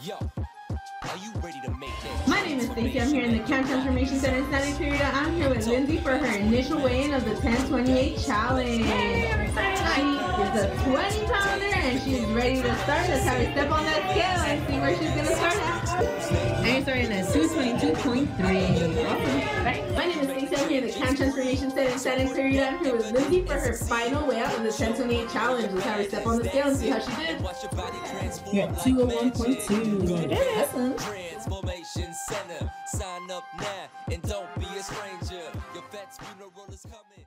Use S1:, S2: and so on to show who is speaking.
S1: Yo, are you ready to make that?
S2: My name is Stacy. I'm here in the Camp Transformation Center in Santa Clarita. I'm here with Lindsay for her initial weigh-in of the 1028 challenge. Yay, She is a 20 pounder and she's ready to start. Let's have her step on that scale and see where she's gonna start at. I'm starting at 222.3. Awesome. Right. My name is Stacy. I'm here in the Camp Transformation Center in Santa Clarita. I'm here with Lindsay for her final weigh out of the 1028 challenge. Let's have her step on the scale and see how she did.
S3: You're at 201.2.
S2: Awesome.
S1: Transformation Center. Sign up now and don't be a stranger. Your vet's funeral is coming.